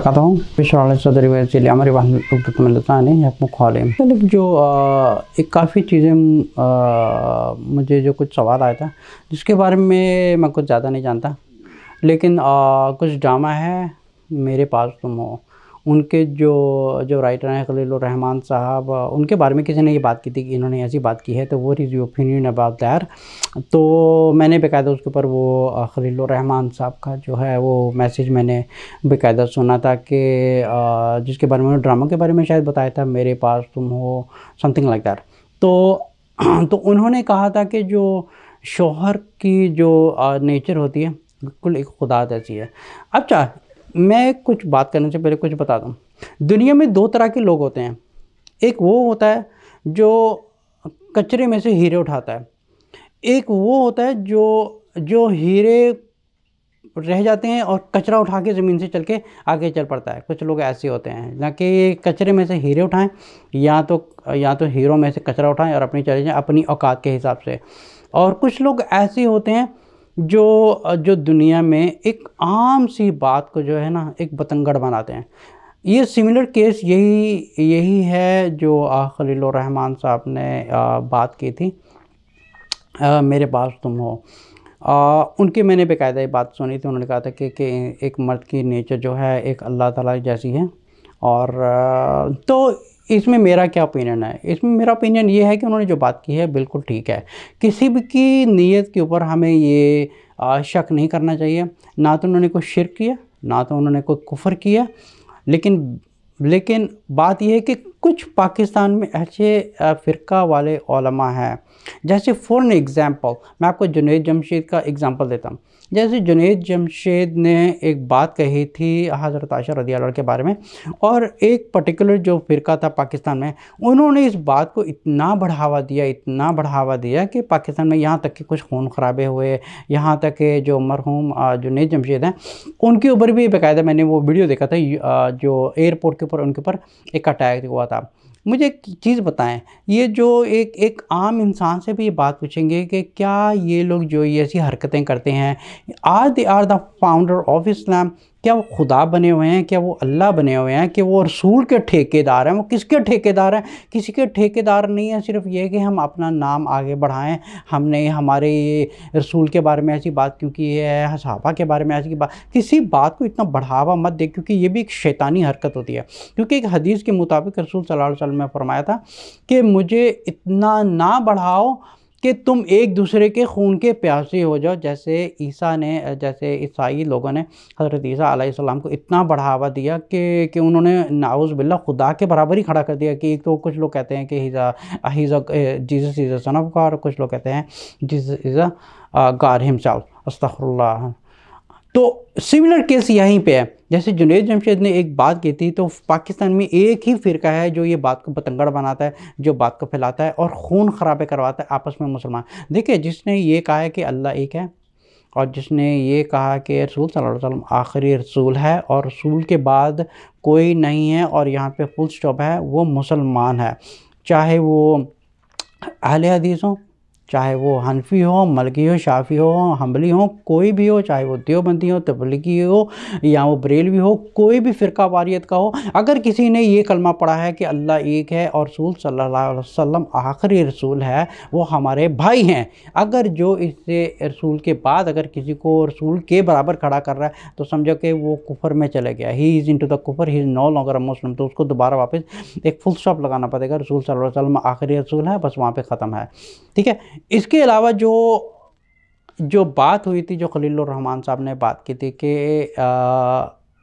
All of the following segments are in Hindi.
कहता हूँ वसीले हमारे मतलब जो आ, एक काफ़ी चीज़ें मुझे जो कुछ सवाल आया था जिसके बारे में मैं कुछ ज़्यादा नहीं जानता लेकिन आ, कुछ ड्रामा है मेरे पास तुम हो उनके जो जो राइटर हैं खलील रहमान साहब, उनके बारे में किसी ने ये बात की थी कि इन्होंने ऐसी बात की है तो वो इज़ ओपिनियन अबाउट दैर तो मैंने बेकायदा उसके ऊपर वो खलील रहमान साहब का जो है, वो मैसेज मैंने बेकायदा सुना था कि जिसके बारे में ड्रामा के बारे में शायद बताया था, मेरे पास तुम हो समथिंग लाइक दैट तो तो उन्होंने कहा था कि जो शोहर की जो नेचर होती है, बिल्कुल एक खुदा ऐसी है। अच्छा मैं कुछ बात करने से पहले कुछ बता दूँ। दुनिया में दो तरह के लोग होते हैं। एक वो होता है जो कचरे में से हीरे उठाता है। एक वो होता है जो जो हीरे रह जाते हैं और कचरा उठा के ज़मीन से चल के आगे चल पड़ता है। कुछ लोग ऐसे होते हैं, ना कि कचरे में से हीरे उठाएँ, या तो या तो हीरो में से कचरा उठाएँ और अपनी चले जाएँ अपनी औकात के हिसाब से। और कुछ लोग ऐसे होते हैं जो जो दुनिया में एक आम सी बात को जो है ना एक बतंगड़ बनाते हैं। ये सिमिलर केस यही यही है जो खलील रहमान साहब ने बात की थी। आ, मेरे पास तुम हो। आ, उनकी मैंने बेकायदा ये बात सुनी थी। उन्होंने कहा था कि, कि एक मर्द की नेचर जो है एक अल्लाह ताला जैसी है। और तो इसमें मेरा क्या ओपिनियन है? इसमें मेरा ओपिनियन ये है कि उन्होंने जो बात की है, बिल्कुल ठीक है। किसी भी की नीयत के ऊपर हमें ये शक नहीं करना चाहिए। ना तो उन्होंने कोई शिर किया, ना तो उन्होंने कोई कुफर किया। लेकिन लेकिन बात यह है कि कुछ पाकिस्तान में ऐसे फ़िरका वाले हैं। जैसे फॉर एग्ज़ाम्पल मैं आपको जुनेद जमशेद का एग्ज़ाम्पल देता हूँ। जैसे जुनेद जमशेद ने एक बात कही थी हज़रत आशा रदी के बारे में, और एक पर्टिकुलर जो फ़िरका था पाकिस्तान में, उन्होंने इस बात को इतना बढ़ावा दिया, इतना बढ़ावा दिया कि पाकिस्तान में यहाँ तक कि कुछ खून खराबे हुए, यहाँ तक कि जो मरहूम जुनेद जमशेद हैं, उनके ऊपर भी बाकायदा मैंने वो वीडियो देखा था जो एयरपोर्ट के ऊपर, उनके ऊपर एक अटैक हुआ था। मुझे एक चीज़ बताएँ, ये जो एक एक आम इंसान से भी ये बात पूछेंगे कि क्या ये लोग जो ये ऐसी हरकतें करते हैं? Are they are the founder of Islam. क्या वो खुदा बने हुए हैं? क्या वो अल्लाह बने हुए हैं? कि वो रसूल के ठेकेदार हैं? वो किसके ठेकेदार हैं? किसी के ठेकेदार नहीं है, सिर्फ़ ये कि हम अपना नाम आगे बढ़ाएँ। हमने हमारे ये रसूल के बारे में ऐसी बात क्यों की है? हसाबा के बारे में ऐसी बात। किसी बात को इतना बढ़ावा मत दे, क्योंकि ये भी एक शैतानी हरकत होती है। क्योंकि एक हदीस के मुताबिक रसूल सल्लल्लाहु अलैहि वसल्लम ने फरमाया था कि मुझे इतना ना बढ़ाओ कि तुम एक दूसरे के खून के प्यासे हो जाओ। जैसे ईसा ने, जैसे ईसाई लोगों ने हज़रत ईसा आसमाम को इतना बढ़ावा दिया कि कि उन्होंने नाउज़ बिल्ला खुदा के बराबर ही खड़ा कर दिया कि एक तो कुछ लोग कहते हैं कि he's a he's a Jesus is son of कुछ लोग कहते हैं Jesus is a God himself तो सिमिलर केस यहीं पे है। जैसे जुनेद जमशेद ने एक बात की थी तो पाकिस्तान में एक ही फ़िरका है जो ये बात को पतंगड़ बनाता है, जो बात को फैलाता है और खून खराबे करवाता है आपस में मुसलमान। देखिए, जिसने ये कहा है कि अल्लाह एक है और जिसने ये कहा कि रसूल वसल्लम आखिरी रसूल है और रसूल के बाद कोई नहीं है और यहाँ पे फुल स्टॉप है, वो मुसलमान है। चाहे वो अहल हदीस हों चाहे वो हनफी हो, मलकी हो, शाफ़ी हो, हम्बली हो, कोई भी हो, चाहे वो देवबंदी हो, तबलीगी हो, या वो बरेलवी हो, कोई भी फ़िरका वारियत का हो, अगर किसी ने ये कलमा पढ़ा है कि अल्लाह एक है और रसूल सल्लल्लाहु अलैहि वसल्लम आखिरी रसूल है, वो हमारे भाई हैं। अगर जो इससे रसूल के बाद अगर किसी को रसूल के बराबर खड़ा कर रहा है तो समझो कि वो कुफर में चले गया। He is in to the Kufar he is no longer Muslim तो उसको दोबारा वापस एक फुल स्टॉप लगाना पड़ेगा। रसूल सल्लल्लाहु अलैहि आखिरी रसूल है, बस वहाँ पर ख़त्म है। ठीक है? इसके अलावा जो जो बात हुई थी, जो खलील रहमान साहब ने बात की थी कि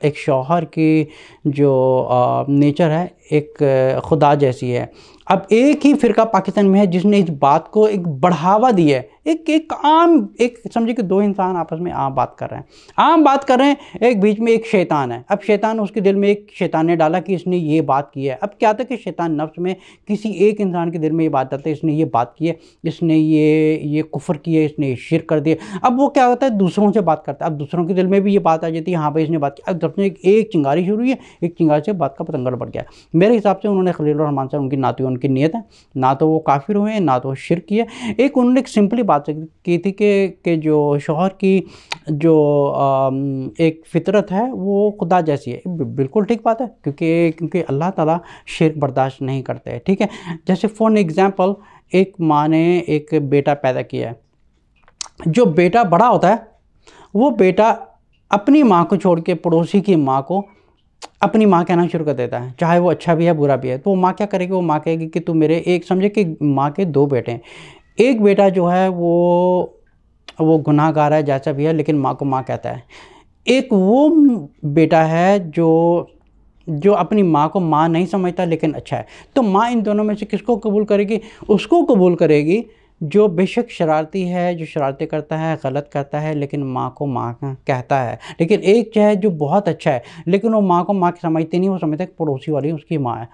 एक शौहर की जो नेचर है, एक, खुदा जैसी है अब एक ही फ़िरका पाकिस्तान में है जिसने इस बात को एक बढ़ावा दिया है। एक एक आम, एक समझिए कि दो इंसान आपस में आम बात कर रहे हैं। आम बात कर रहे हैं, एक बीच में एक शैतान है। अब शैतान उसके दिल में एक शैतान ने डाला कि इसने ये बात की है। अब क्या था कि शैतान नफ्स में किसी एक इंसान के दिल में ये बात डालता है, इसने ये बात की है, इसने ये ये कुफर किया इसने ये शिर कर दिया। अब वो क्या होता है? दूसरों से बात करता है। अब दूसरों के दिल में भी ये बात आ जाती है हाँ भाई इसने बात की। अब जब से एक चिंगारी शुरू हुई है, एक चिंगारी से बात का पतंगड़ बढ़ गया मेरे हिसाब से उन्होंने खलील रहमान साहब उनकी नातियों उनकी नीयत है। ना तो वो काफिर हुए, ना तो शिर किए। एक उन्होंने एक सिंपली बात की थी कि कि जो शोहर की जो एक फितरत है, वो खुदा जैसी है। बिल्कुल ठीक बात है, क्योंकि क्योंकि अल्लाह ताला शिर बर्दाश्त नहीं करते, ठीक है? जैसे फॉर एग्ज़ाम्पल एक माँ ने एक बेटा पैदा किया है। जो बेटा बड़ा होता है, वो बेटा अपनी माँ को छोड़ के पड़ोसी की माँ को अपनी माँ कहना शुरू कर देता है, चाहे वो अच्छा भी है, बुरा भी है। तो वो माँ क्या करेगी? वो माँ कहेगी कि तू मेरे, एक समझे कि माँ के दो बेटे हैं। एक बेटा जो है, वो वो गुनाहगार है, जैसा भी है, लेकिन माँ को माँ कहता है। एक वो बेटा है जो जो अपनी माँ को माँ नहीं समझता, लेकिन अच्छा है। तो माँ इन दोनों में से किसको कबूल करेगी? उसको कबूल करेगी जो बेशक शरारती है, जो शरारती करता है, गलत करता है, लेकिन माँ को माँ कहता है। लेकिन एक है जो बहुत अच्छा है, लेकिन वो माँ को माँ समझती नहीं, वो समझता पड़ोसी वाली उसकी माँ है।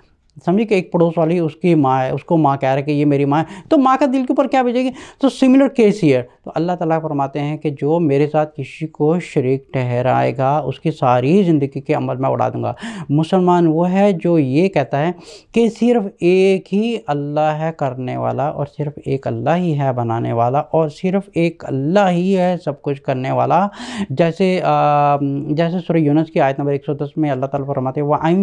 समझिए कि एक पड़ोस वाली उसकी माँ है उसको माँ कह रहा कि ये मेरी माँ है। तो माँ का दिल के ऊपर क्या भेजेगी? तो सिमिलर केस ही है तो अल्लाह ताला फरमाते हैं कि जो मेरे साथ किसी को शरीक ठहराएगा उसकी सारी ज़िंदगी के अमल में उड़ा दूँगा। मुसलमान वो है जो ये कहता है कि सिर्फ़ एक ही अल्लाह है करने वाला और सिर्फ़ एक अल्लाह ही है बनाने वाला और सिर्फ़ एक अल्लाह ही है सब कुछ करने वाला। जैसे आ, जैसे सुर यूनस की आयत नंबर 110 में अल्लाह ताला फरमाते हैं वह आई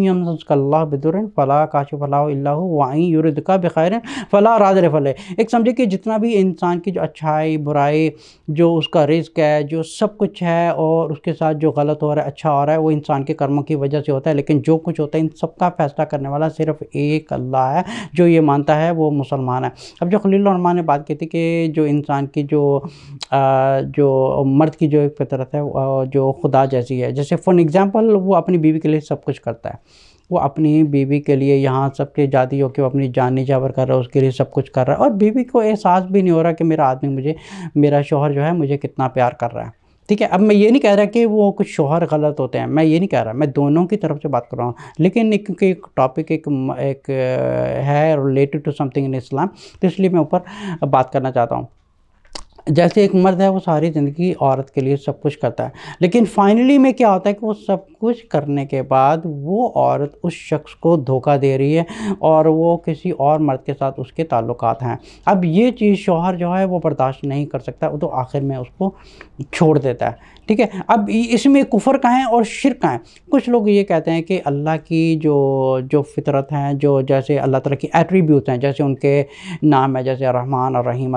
बिदुरन फ़ला का काश फ़लाह वाई युरद का बखैर फ़ला राज फल। एक समझे कि जितना भी इंसान की जो अच्छाई बुराई जो उसका रिस्क है जो सब कुछ है और उसके साथ जो गलत हो रहा है अच्छा हो रहा है वो इंसान के कर्मों की वजह से होता है। लेकिन जो कुछ होता है इन सब का फैसला करने वाला सिर्फ़ एक अल्लाह है जो ये मानता है वो मुसलमान है। अब जो खलील ने बात की थी कि जो इंसान की जो आ, जो मर्द की जो एक फितरत है जो खुदा जैसी है। जैसे फॉर एग्ज़ाम्पल वो अपनी बीवी के लिए सब कुछ करता है। वो अपनी बीवी के लिए यहाँ सबके जाती हो वो अपनी जान निजावर कर रहा है, उसके लिए सब कुछ कर रहा है। और बीवी को एहसास भी नहीं हो रहा कि मेरा आदमी मुझे, मेरा शोहर जो है मुझे कितना प्यार कर रहा है। ठीक है, अब मैं ये नहीं कह रहा कि वो कुछ शोहर गलत होते हैं, मैं ये नहीं कह रहा, मैं दोनों की तरफ़ से बात कर रहा हूँ। लेकिन क्योंकि एक टॉपिक एक एक, है related to something in Islam तो इसलिए मैं ऊपर बात करना चाहता हूँ। जैसे एक मर्द है, वो सारी ज़िंदगी औरत के लिए सब कुछ करता है। लेकिन फाइनली में क्या होता है कि वो सब कुछ करने के बाद वो औरत उस शख्स को धोखा दे रही है और वो किसी और मर्द के साथ उसके ताल्लुक हैं। अब ये चीज़ शोहर जो है, वो बर्दाश्त नहीं कर सकता, वो तो आखिर में उसको छोड़ देता है। ठीक है? अब इसमें कुफर का है और शिर का है? कुछ लोग ये कहते हैं कि अल्लाह की जो जो फितरत हैं, जो जैसे अल्लाह ताला की एट्रीब्यूट हैं, जैसे उनके नाम है, जैसे रहमान और रहीम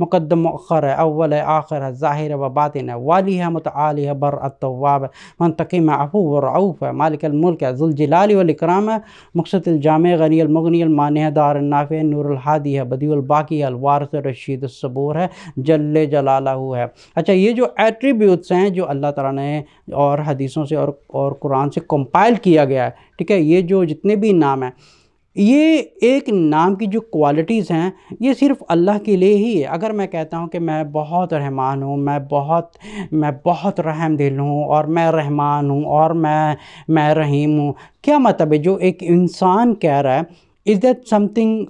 मुक़दम मखर अव्वल आखिर ज़ाहिर व बातिन वाली है मतआली बर अतवाब मनतकीम अफू रऊफ़ मालिक अलमुल्क है जुलजलाल वलकराम है मकसद जाम गनी अलमगनी अलमानह दार नाफ़ नूर अलहादी है बदी अलबाकी अलवारस रशीद सबूर है जल्ले जलालहू है अच्छा ये जो एट्रीब्यूट्स हैं जो अल्लाह ताला ने और हदीसों से और और कुरान से कंपाइल किया गया है, ठीक है? ये जो जितने भी नाम हैं ये एक नाम की जो क्वालिटीज़ हैं, ये सिर्फ़ अल्लाह के लिए ही है। अगर मैं कहता हूँ कि मैं बहुत रहमान हूँ, मैं बहुत मैं बहुत रहम दिल हूँ और मैं रहमान हूँ और मैं मैं रहीम हूँ, क्या मतलब है? जो एक इंसान कह रहा है is that something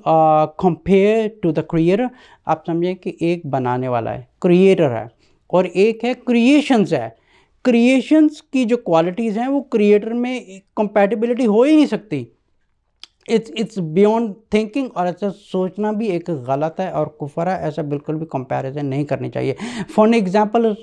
compare to the creator आप समझें कि एक बनाने वाला है क्रिएटर है और एक है क्रिएशंस है। क्रिएशंस की जो क्वालिटीज़ हैं, वो क्रिएटर में कंपैटिबिलिटी हो ही नहीं सकती। इट्स इट्स बियॉन्ड थिंकिंग और ऐसा सोचना भी एक गलत है और कुफर है, ऐसा बिल्कुल भी कंपैरिजन नहीं करनी चाहिए। फॉर एग्ज़ाम्पल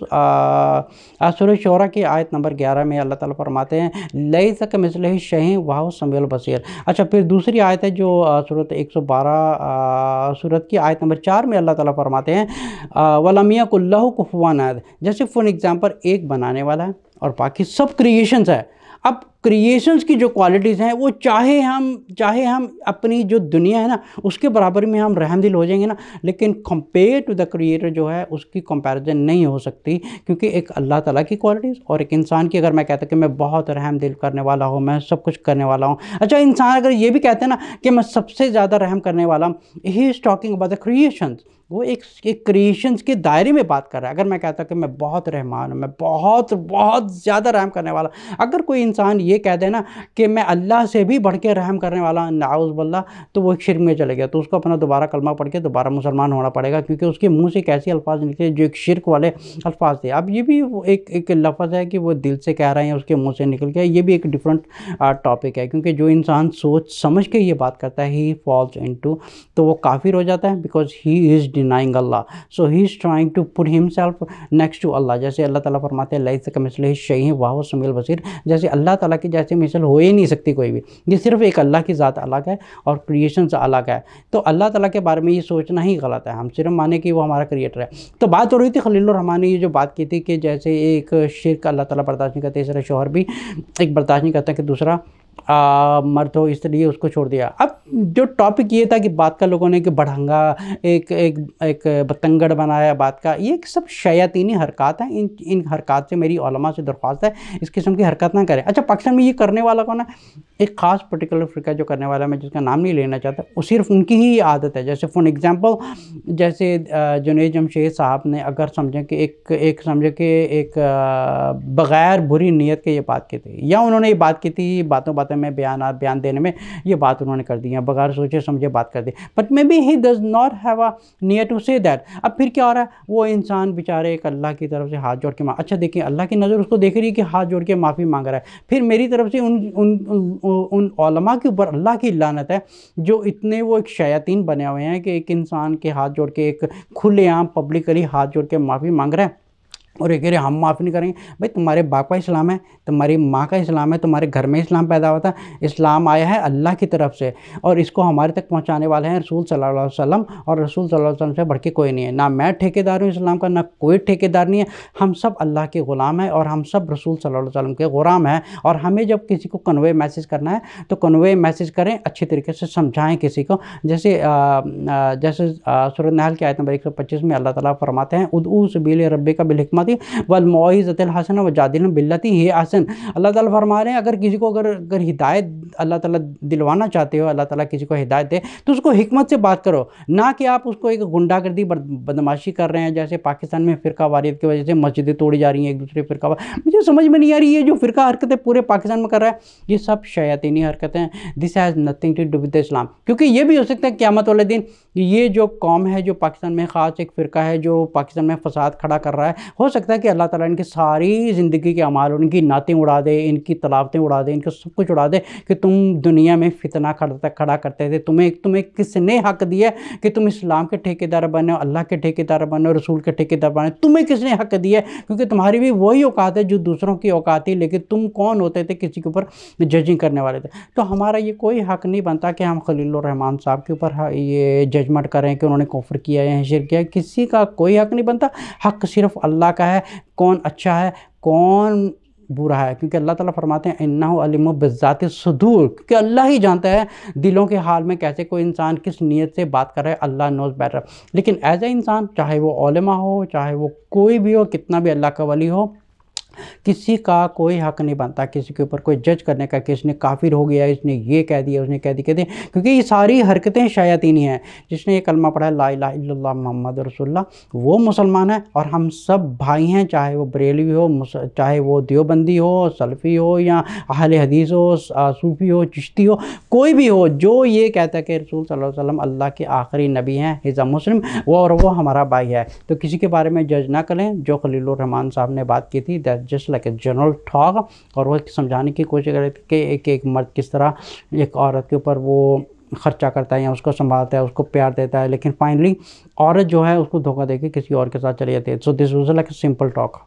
सुर शरा की आयत नंबर 11 में अल्लाह ताला फरमाते हैं लई सक मिसल शही वाह समील बसीर। अच्छा फिर दूसरी आयत है जो सूरत 112 सूरत की आयत नंबर चार में अल्लाह ताला फरमाते हैं वलमिया कुल्लह कुफवान जैसे फॉर एग्ज़ाम्पल एक बनाने वाला है और बाकी सब क्रिएशंस है। अब क्रिएशंस की जो क्वालिटीज़ हैं, वो चाहे हम चाहे हम अपनी जो दुनिया है ना, उसके बराबर में हम रहम दिल हो जाएँगे ना, लेकिन कंपेयर टू द क्रिएटर जो है, उसकी कंपैरिजन नहीं हो सकती, क्योंकि एक अल्लाह ताला की क्वालिटीज़ और एक इंसान की, अगर मैं कहता कि मैं बहुत रहम दिल करने वाला हूँ, मैं सब कुछ करने वाला हूँ। अच्छा इंसान अगर ये भी कहते हैं ना कि मैं सबसे ज़्यादा रहम करने वाला हूँ he is talking about the creations वो एक एक क्रिएशंस के दायरे में बात कर रहा है। अगर मैं कहता कि मैं बहुत रहमान हूँ, मैं बहुत बहुत ज़्यादा रहम करने वाला अगर कोई इंसान ये कह दे ना कि मैं अल्लाह से भी बढ़ के रहम करने वाला नाउज़बल्ला तो वो एक शिर में चले गया। तो उसको अपना दोबारा कलमा पढ़ के दोबारा मुसलमान होना पड़ेगा, क्योंकि उसके मुँह से एक ऐसे अल्फाज निकले जो एक शिरक वाले अल्फाज थे। अब ये भी एक एक लफ्ज़ है कि वो दिल से कह रहे हैं, उसके मुँह से निकल गया। ये भी एक डिफरेंट टॉपिक है, क्योंकि जो इंसान सोच समझ के ये बात करता है ही फॉल्स इन तो वो काफिर हो जाता है because he is denying Allah so he is trying to put himself next to Allah जैसे अल्लाह ताला फरमाते हैं लई से मिसल शही वाह समील बसीर। जैसे अल्लाह ताला की जैसे मिसल हो ही नहीं सकती कोई भी। ये सिर्फ़ एक अल्लाह की ज़ात अलग है और क्रिएशन अलग है। तो अल्लाह ताला के बारे में ये सोचना ही गलत है। हम सिर्फ़ माने कि वो हमारा क्रिएटर है। तो बात हो रही थी खलील रहमान ने ये जो बात की थी कि जैसे एक शिरक अल्लाह ताला बर्दाश्त नहीं करते तीसरा शोहर भी एक बर्दाश्त नहीं करता कि दूसरा मर्द हो इसलिए उसको छोड़ दिया। अब जो टॉपिक ये था कि बात का लोगों ने कि बढ़ंगा, एक एक एक बतंगड़ बनाया बात का, ये सब शयातीनी हरकत हैं। इन इन हरकत से मेरी ओलमा से दरख्वास्त है, इस किस्म की हरकत ना करें। अच्छा पाकिस्तान में ये करने वाला कौन है? एक ख़ास पर्टिकुलर फ़िका जो करने वाला मैं जिसका नाम नहीं लेना चाहता, वो सिर्फ़ उनकी ही आदत है। जैसे फॉर एग्ज़ाम्पल जैसे जुनेद जमशेद साहब ने अगर समझें कि एक एक समझे कि एक बग़ैर बुरी नीयत के ये बात की थी, या उन्होंने ये बात की थी बातों बातों में बयान बयान देने में ये बात उन्होंने कर दी है, बगैर सोचे समझे बात कर दी। But maybe he does not have a near to say that अब फिर क्या हो रहा है? वो इंसान बेचारे एक अल्लाह की तरफ़ से हाथ जोड़ के अच्छा देखिए, अल्लाह की नज़र उसको देख रही है कि हाथ जोड़ के माफ़ी मांग रहा है। फिर मेरी तरफ़ से उन उन उन ओलमा के ऊपर अल्लाह की लानत है, जो इतने वो एक शयातीन बने हुए हैं कि एक इंसान के हाथ जोड़ के एक खुलेआम पब्लिकली हाथ जोड़ के माफ़ी मांग रहे हैं। और ये कह रहे, हम माफ़ नहीं करेंगे। भाई, तुम्हारे बाप का इस्लाम है, तुम्हारी माँ का इस्लाम है, तुम्हारे घर में इस्लाम पैदा हुआ था, इस्लाम आया है अल्लाह की तरफ़ से और इसको हमारे तक पहुँचाने वाले हैं रसूल सल्लल्लाहु अलैहि वसल्लम और रसूल सल्लल्लाहु अलैहि वसल्लम से बढ़ के कोई नहीं है। ना मैं ठेकेदार हूँ इस्लाम का, ना कोई ठेकेदार नहीं है। हम सब अल्लाह के ग़ुलाम हैं और हम सब रसूल सल्लल्लाहु अलैहि वसल्लम के ग़ुलाम हैं और हमें जब किसी को कन्वे मैसेज करना है तो कन्वे मैसेज करें, अच्छी तरीके से समझाएँ किसी को। जैसे जैसे सूरत नहल की आयत नंबर एक सौ पच्चीस में अल्लाह ताला फरमाते हैं उदू सबील रब्बे का बिलहकमत हिकमती वल मोज़ल हसन व जादिल बिल्लती ही हसन अल्लाह ताला फरमा रहे हैं, अगर किसी को अगर अगर हिदायत अल्लाह ताला दिलवाना चाहते हो, अल्लाह ताला किसी को हिदायत दे तो उसको हिकमत से बात करो। ना कि आप उसको एक गुंडागर्दी बदमाशी कर रहे हैं, जैसे पाकिस्तान में फ़िरका वारियत की वजह से मस्जिदें तोड़ी जा रही हैं एक दूसरे फ़िरका मुझे समझ में नहीं आ रही ये जो फ़िरका हरकतें पूरे पाकिस्तान में कर रहा है। ये सब शयातीनी हरकतें this has nothing to do with Islam क्योंकि ये भी हो सकता है क्यामत वाले दिन, ये जो कौम है, जो पाकिस्तान में ख़ास एक फ़िरका है, जो पाकिस्तान में फसाद खड़ा कर रहा है, हो सकता है कि अल्लाह ताला इनकी सारी ज़िंदगी के अमाल उनकी नातें उड़ा दे, इनकी तलावतें उड़ा दे, इनका सब कुछ उड़ा दे कि तुम दुनिया में फितना खड़ा खड़ा करते थे। तुम्हें तुम्हें किसने हक दिया कि तुम इस्लाम के ठेकेदार बने अल्लाह के ठेकेदार बने रसूल के ठेकेदार बने तुम्हें किसने हक दिया? क्योंकि तुम्हारी भी वही औकात है जो दूसरों की औकात थी, लेकिन तुम कौन होते थे किसी के ऊपर जजिंग करने वाले थे? तो हमारा ये कोई हक नहीं बनता कि हम खलील रहमान साहब के ऊपर ये जजमेंट करें कि उन्होंने कोफर किया या शिर किया। किसी का कोई हक नहीं बनता। हक सिर्फ़ अल्लाह का है, कौन अच्छा है, कौन बुरा है। क्योंकि अल्लाह ताला फरमाते हैं इन्ना अलिम बज़ात सदूर। क्योंकि अल्लाह ही जानता है दिलों के हाल में कैसे कोई इंसान किस नीयत से बात कर रहा है, अल्लाह नोज़ बैटर लेकिन एज ए इंसान, चाहे वो ओलमा हो, चाहे वो कोई भी हो, कितना भी अल्लाह का वली हो किसी का कोई हक नहीं बनता, किसी के ऊपर कोई जज करने का, कि इसने काफिर हो गया, इसने ये कह दिया, उसने कह दी, कह दिया क्योंकि ये सारी हरकतें शायतीनी हैं जिसने ये कलमा पढ़ा है ला मोहम्मद रसुल्ला वो मुसलमान है और हम सब भाई हैं, चाहे वो बरेलवी हो चाहे वो देवबंदी हो, सल्फ़ी हो या अहल हदीस हो सूफ़ी हो, चिश्ती हो, कोई भी हो, जो ये कहता है कि रसूल सल्लल्लाहु अलैहि अल्लाह के आखिरी नबी हैं, हिज़ा मुस्लिम, वो और वो हमारा भाई है। तो किसी के बारे में जज ना करें। जो खलील रहमान साहब ने बात की थी just like a general talk और वो समझाने की कोशिश कर रहे थे कि एक एक मर्द किस तरह एक औरत के ऊपर वो खर्चा करता है या उसको संभालता है, उसको प्यार देता है, लेकिन फाइनली औरत जो है उसको धोखा देके किसी और के साथ चली जाती है। So this was like a simple talk